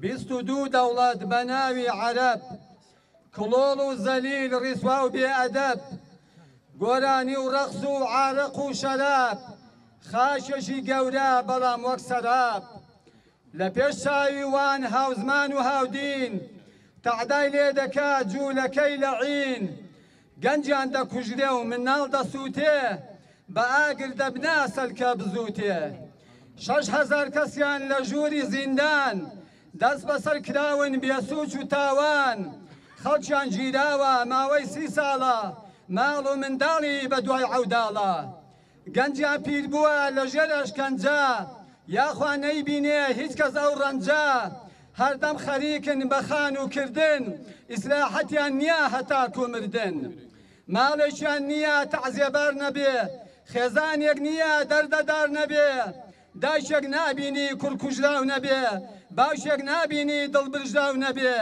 بیست و دوو دەوڵەت بە ناوی عەرەب کڵۆڵ و زەلیل ڕیسوا و بێ ئەدەب گۆرانی و ڕەقس و عارەق و شەراب خاشەشی گەورە بەڵام وەک سەراب لە پێش چاوی وان هاوزمان و هاودین تەعدای لێ دەکا جوولەکەی لە عین گەنجان دەکوژرێ و مناڵ دەسووتێ، بە ئاگر دەبنە ئەسەل کە بزووتێ. شەش هەزار کەسیان لە ژووری زیندان، دەسبەسەر کراون بێ سووچ و تاوان. خەڵکیان گیراوە ماوەی سی ساڵە، ماڵ و منداڵی بە دوای عەوداڵە. گەنجیان پیربووە لە ژێر ئەشکەنجە یاخوا نەیبینێ هیچ کەس ئەو ڕەنجە هەردەم خەریکن بە خانوو کردن ئیسراحەتیان نییە هەتاکوو مردن ماڵێکیان نییە تەعزێبار نەبێ خێزانێک نییە دەردەدار نەبێ دایکێک نابینی کوڕ کوژراو نەبێ باوکێک نابینی دڵبرژاو نەبێ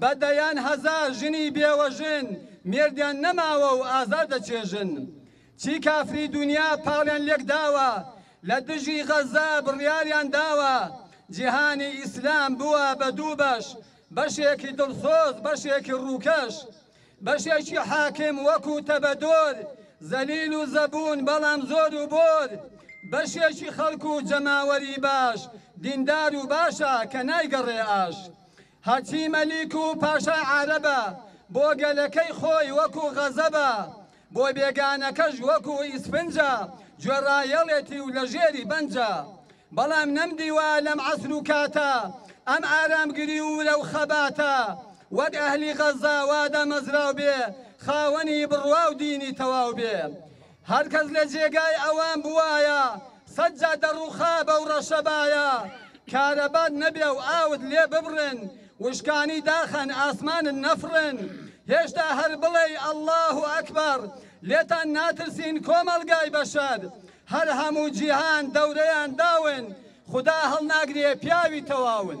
بە دەیان هەزار ژنی بێوەژن مێردیان نەماوە و ئازار دەچێژن چی کافری دونیا پاڵیان لێک داوە لە دژی غەزە بڕیاریان داوە جیهانی ئیسلام بوە بە دوو بەش بەشێکی دڵسۆز بەشێکی ڕووکەش بەشێکی حاکم وەکو تەبەدۆر زەلیل و زەبوون بەڵام زۆر و بۆر بەشێکی خەڵک و جەماوەری باش دیندار و باشە کە نایگەڕێ ئاش هەرچی مەلیک و پاشای عارەبە بۆ گەلەکەی خۆی وەکوو غەزەبە، بۆ بێگانەکەش وەکوو ئیسفنجە، گوێڕایەڵێتی و لە ژێری بەنجە. بەڵام نەمدیوە لەم عەسر و کاتە، ئەم ئارامگری و ورە و خەباتە، وەک ئەهلی غەزە وا دامەزراو بێ، خاوەنی بڕوا و دینی تەواو بێ. هەر کەس لە جێگای ئەوان بوایە سەد جادە ڕووخا بەو ڕەشەبایە کارەبات نەبێ و ئاوت لێ ببڕن وشکانی داخەن ئاسمانت نەفڕن هێشتا هەر بڵێی اللە اکبر لێتان ناترسین کۆمەڵگای بەشەر هەر هەموو جیهان دەورەیان داون خودا هەڵناگرێ پیاوی تەواون.